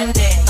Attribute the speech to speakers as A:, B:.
A: Monday.